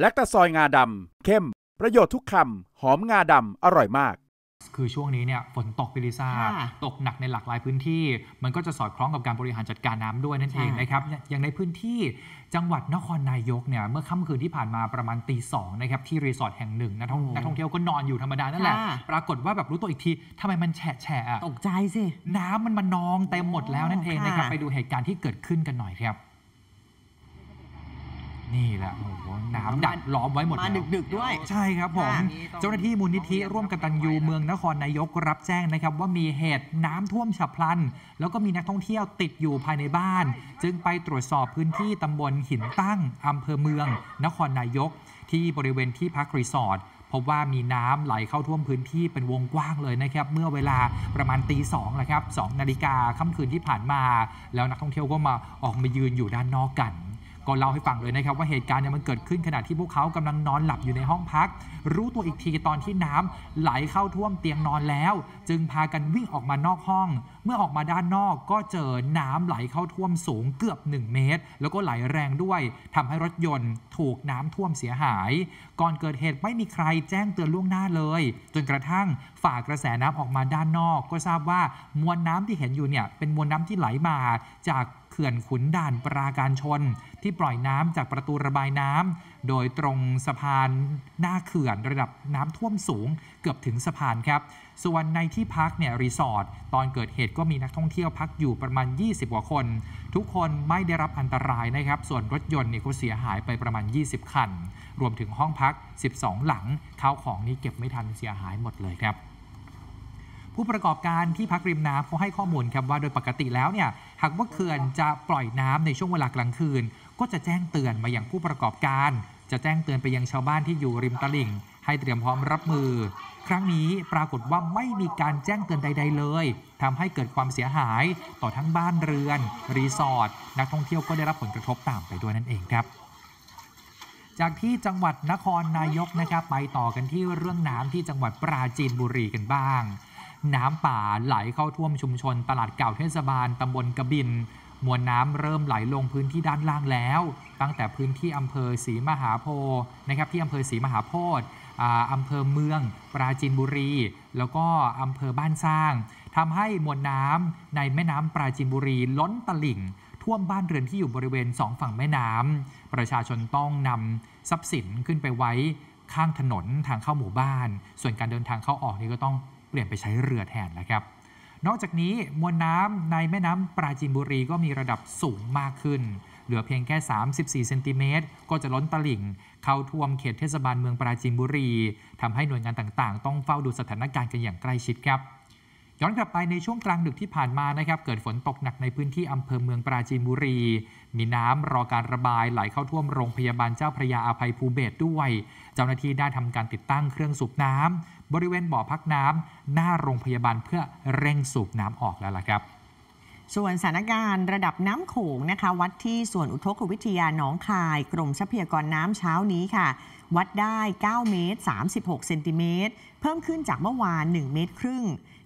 และตะซอยงาดำเข้ม ประโยชน์ทุกคำหอมงาดำอร่อยมากคือช่วงนี้เนี่ยฝนตกพิลิซ่าค่ะตกหนักในหลากหลายพื้นที่ มันก็จะสอดคล้องกับการบริหารจัดการน้ำด้วยนั่นเองใช่นะครับ อย่างในพื้นที่จังหวัดนครนายกเนี่ยเมื่อค่ำคืนที่ผ่านมาประมาณตีสองนะครับที่รีสอร์ทแห่งหนึ่งนักท่องโอ้นักท่องเที่ยวก็นอนอยู่ธรรมดานั่นแหละค่ะปรากฏว่าแบบรู้ตัวอีกทีทำไมมันแฉะแฉะอะตกใจสิ น้ำมันมานองเต็มหมดแล้วนั่นเองนะครับค่ะไปดูเหตุการณ์ที่เกิดขึ้นกันหน่อยครับ นี่แหละโอ้โหน้ำดักล้อมไว้หมดมาแล้ว ดึกๆด้วย ใช่ครับผม ค่ะเจ้าหน้าที่มูลนิธิร่วมกตัญญูเมืองนครนายกรับแจ้งนะครับ ว่ามีเหตุน้ำท่วมฉับพลัน แล้วก็มีนักท่องเที่ยวติดอยู่ภายในบ้าน จึงไปตรวจสอบพื้นที่ตำบลหินตั้งอำเภอเมือง นครนายก ที่บริเวณที่พักรีสอร์ทพบว่ามีน้ำไหลเข้าท่วมพื้นที่เป็นวงกว้างเลยนะครับ เมื่อเวลาประมาณตีสองแหละครับสองนาฬิกาค่ำคืนที่ผ่านมา แล้วนักท่องเที่ยวก็มาออกมายืนอยู่ด้านนอกกัน ก็เล่าให้ฟังเลยนะครับว่าเหตุการณ์เนี่ยมันเกิดขึ้นขณะที่พวกเขากำลังนอนหลับอยู่ในห้องพัก รู้ตัวอีกทีตอนที่น้ำไหลเข้าท่วมเตียงนอนแล้ว จึงพากันวิ่งออกมานอกห้อง เมื่อออกมาด้านนอกก็เจอน้ำไหลเข้าท่วมสูงเกือบ 1 เมตร แล้วก็ไหลแรงด้วยทำให้รถยนต์ถูกน้ำท่วมเสียหาย ก่อนเกิดเหตุไม่มีใครแจ้งเตือนล่วงหน้าเลย จนกระทั่งฝ่ากระแสน้ำออกมาด้านนอก ก็ทราบว่ามวลน้ำที่เห็นอยู่เนี่ยเป็นมวลน้ำที่ไหลมาจาก เขื่อนขุนด่านปราการชน ที่ปล่อยน้ำจากประตูระบายน้ำโดยตรงสะพานหน้าเขื่อนระดับน้ำท่วมสูงเกือบถึงสะพานครับ ส่วนในที่พักเนี่ยรีสอร์ทตอนเกิดเหตุก็มีนักท่องเที่ยวพักอยู่ประมาณ 20 กว่าคน ทุกคนไม่ได้รับอันตรายนะครับ ส่วนรถยนต์เนี่ยก็เสียหายไปประมาณ 20 คัน รวมถึงห้องพัก 12 หลังข้าวของนี่เก็บไม่ทันเสียหายหมดเลยครับ ผู้ประกอบการที่พักริมน้ำเขาให้ข้อมูลครับว่าโดยปกติแล้วเนี่ยหากว่าเขื่อนจะปล่อยน้ำในช่วงเวลากลางคืน ก็จะแจ้งเตือนมาอย่างผู้ประกอบการ จะแจ้งเตือนไปยังชาวบ้านที่อยู่ริมตลิ่ง ให้เตรียมพร้อมรับมือ ครั้งนี้ปรากฏว่าไม่มีการแจ้งเตือนใด ๆ เลยทำให้เกิดความเสียหาย ต่อทั้งบ้านเรือน รีสอร์ทนักท่องเที่ยวก็ได้รับผลกระทบตามไปด้วยนั่นเองครับจากที่จังหวัดนครนายกนะครับไปต่อกันที่เรื่องน้ำที่จังหวัดปราจีนบุรีกันบ้าง น้ำป่าไหลเข้าท่วมชุมชน ตลาดเก่าเทศบาลตำบลกบิน มวลน้ำเริ่มไหลลงพื้นที่ด้านล่างแล้ว ตั้งแต่พื้นที่อำเภอศรีมหาโพธิ์นะครับที่อำเภอศรีมหาโพธิ์อ่าอำเภอเมือง ปราจีนบุรี แล้วก็อำเภอบ้านสร้างทำให้มวลน้ำในแม่น้ำปราจีนบุรีล้นตลิ่งท่วมบ้านเรือนที่อยู่บริเวณสองฝั่งแม่น้ำประชาชนต้องนำทรัพย์สินขึ้นไปไว้ข้างถนนทางเข้าหมู่บ้าน ส่วนการเดินทางเข้าออกนี่ก็ต้อง ปลี่ยนไปใช้เรือแทนแล้วครับ นอกจากนี้มวลน้ำในแม่น้ำปราจีนบุรีก็มีระดับสูงมากขึ้น เหลือเพียงแค่ 34 เซนติเมตรก็จะล้นตลิ่ง เข้าท่วมเขตเทศบาลเมืองปราจีนบุรีทำให้หน่วยงานต่างๆ ต้องเฝ้าดูสถานการณ์กันอย่างใกล้ชิดครับ ย้อนกลับไปในช่วงกลางดึกที่ผ่านมานะครับ เกิดฝนตกหนักในพื้นที่อำเภอเมืองปราจีนบุรี มีน้ำรอการระบายไหลเข้าท่วมโรงพยาบาลเจ้าพระยาอาภัยภูเบศด้วย เจ้าหน้าที่ได้ทำการติดตั้งเครื่องสูบน้ำบริเวณบ่อพักน้ำหน้าโรงพยาบาลเพื่อเร่งสูบน้ำออกแล้วล่ะครับส่วนสถานการณ์ระดับน้ำโขงนะคะ วัดที่ส่วนอุทกวิทยาหนองคาย กรมทรัพยากรน้ำเช้านี้ค่ะ วัดได้ 9 เมตร 36 เซนติเมตร เพิ่มขึ้นจากเมื่อวาน 1 เมตรครึ่ง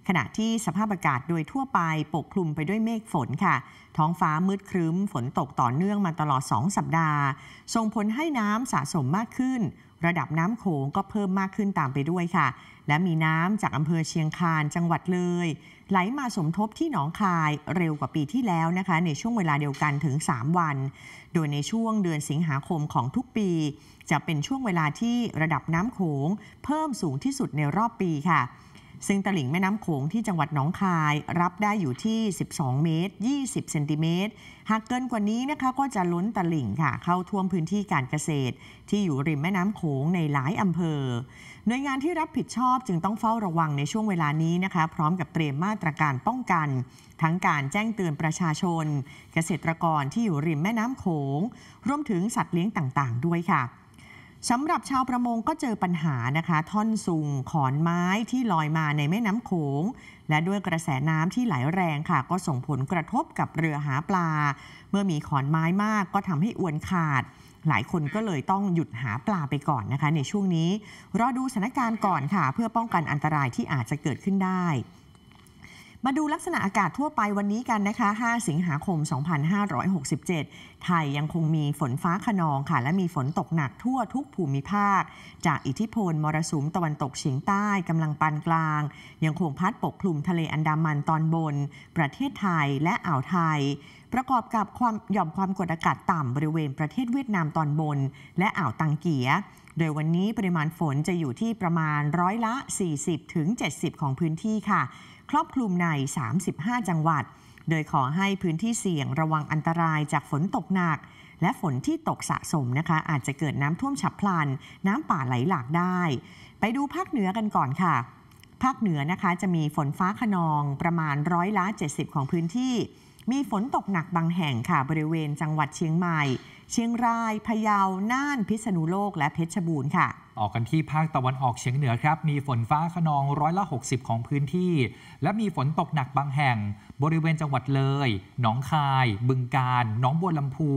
ขณะที่สภาพอากาศโดยทั่วไปปกคลุมไปด้วยเมฆฝนค่ะ ท้องฟ้ามืดครึ้ม ฝนตกต่อเนื่องมาตลอด 2 สัปดาห์ ส่งผลให้น้ำสะสมมากขึ้น ระดับน้ำโขงก็เพิ่มมากขึ้นตามไปด้วยค่ะ และมีน้ำจากอำเภอเชียงคานจังหวัดเลย ไหลมาสมทบที่หนองคายเร็วกว่าปีที่แล้วนะคะ ในช่วงเวลาเดียวกันถึง 3 วัน โดยในช่วงเดือนสิงหาคมของทุกปี จะเป็นช่วงเวลาที่ระดับน้ำโขงเพิ่มสูงที่สุดในรอบปีค่ะ ซึ่งตลิ่งแม่น้ำโขงที่จังหวัดหนองคาย รับได้อยู่ที่ 12 เมตร 20 เซนติเมตร หากเกินกว่านี้นะคะก็จะล้นตลิ่งค่ะ เข้าท่วมพื้นที่การเกษตร ที่อยู่ริมแม่น้ำโขงในหลายอำเภอ หน่วยงานที่รับผิดชอบจึงต้องเฝ้าระวังในช่วงเวลานี้นะคะ พร้อมกับเตรียมมาตรการป้องกัน ทั้งการแจ้งเตือนประชาชน เกษตรกรที่อยู่ริมแม่น้ำโขง รวมถึงสัตว์เลี้ยงต่างๆ ด้วยค่ะ สำหรับชาวประมงก็เจอปัญหานะคะ ท่อนซุงขอนไม้ที่ลอยมาในแม่น้ำโขง และด้วยกระแสน้ำที่ไหลแรงค่ะ ก็ส่งผลกระทบกับเรือหาปลา เมื่อมีขอนไม้มากก็ทำให้อวนขาด หลายคนก็เลยต้องหยุดหาปลาไปก่อนนะคะ ในช่วงนี้ รอดูสถานการณ์ก่อนค่ะ เพื่อป้องกันอันตรายที่อาจจะเกิดขึ้นได้ มาดูลักษณะอากาศทั่วไปวันนี้กันนะคะ 5 สิงหาคม 2567 ไทยยังคงมีฝนฟ้าขนองค่ะ และมีฝนตกหนักทั่วทุกภูมิภาค จากอิทธิพลมรสุมตะวันตกเฉียงใต้กำลังปานกลาง ยังคงพัดปกคลุมทะเลอันดามันตอนบน ประเทศไทยและอ่าวไทย ประกอบกับความหย่อมความกดอากาศต่ำบริเวณประเทศเวียดนามตอนบน และอ่าวตังเกียโดยวันนี้ปริมาณฝนจะอยู่ที่ประมาณร้อยละ 40-70 ของพื้นที่ค่ะ ครอบคลุมใน 35 จังหวัด โดยขอให้พื้นที่เสี่ยงระวังอันตรายจากฝนตกหนัก และฝนที่ตกสะสมนะคะ อาจจะเกิดน้ำท่วมฉับพลัน น้ำป่าไหลหลากได้ ไปดูภาคเหนือกันก่อนค่ะ ภาคเหนือนะคะจะมีฝนฟ้าขนองประมาณร้อยละ 70 ของพื้นที่ มีฝนตกหนักบางแห่งค่ะบริเวณจังหวัดเชียงใหม่ เชียงราย พะเยา น่าน พิษณุโลก และเพชรบูรณ์ค่ะ ออกกันที่ภาคตะวันออกเฉียงเหนือครับ มีฝนฟ้าขนองร้อยละ 60 ของพื้นที่ และมีฝนตกหนักบางแห่ง บริเวณจังหวัดเลย หนองคาย บึงกาฬหนองบัวลำพู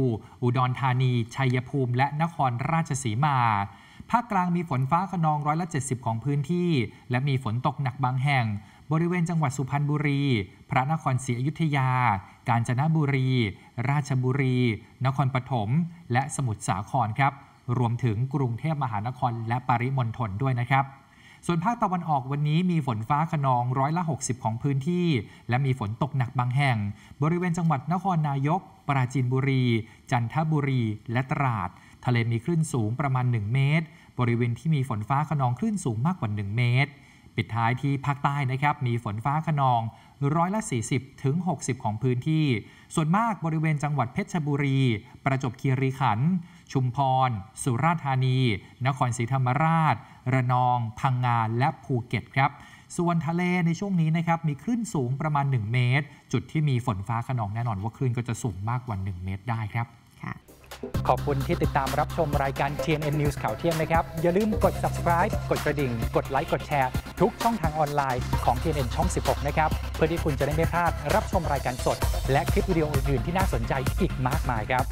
อุดรธานี ชัยภูมิ และนครราชสีมาภาคกลางมีฝนฟ้าขนองร้อยละ 70 ของพื้นที่ และมีฝนตกหนักบางแห่ง บริเวณจังหวัดสุพรรณบุรี พระนครศรีอยุธยา กาญจนบุรี ราชบุรี นครปฐม และสมุทรสาครครับ รวมถึงกรุงเทพมหานครและปริมณฑลด้วยนะครับ ส่วนภาคตะวันออกวันนี้มีฝนฟ้าขนองร้อยละ 60 ของพื้นที่ และมีฝนตกหนักบางแห่ง บริเวณจังหวัดนครนายก ปราจีนบุรี จันทบุรี และตราด ทะเลมีคลื่นสูงประมาณ 1 เมตร บริเวณที่มีฝนฟ้าขนองคลื่นสูงมากกว่า 1 เมตร ปิดท้ายที่ภาคใต้นะครับ มีฝนฟ้าขนองร้อยละ 40 ถึง 60 ของพื้นที่ ส่วนมากบริเวณจังหวัดเพชรบุรี ประจวบคีรีขันธ์ ชุมพร สุราษฎร์ธานี นครศรีธรรมราช ระนอง พังงาและภูเก็ตครับ ส่วนทะเลในช่วงนี้นะครับมีคลื่นสูงประมาณ 1 เมตร จุดที่มีฝนฟ้าขนองแน่นอนว่าคลื่นก็จะสูงมากกว่า 1 เมตรได้ครับขอบคุณที่ติดตามรับชมรายการ TNN News ข่าวเที่ยงนะครับ อย่าลืมกด subscribe กดกระดิ่ง กดไลค์ กดแชร์ ทุกช่องทางออนไลน์ของ TNN ช่อง 16 นะครับ เพื่อที่คุณจะได้ไม่พลาดรับชมรายการสด และคลิปวิดีโออื่นๆที่น่าสนใจอีกมากมายครับ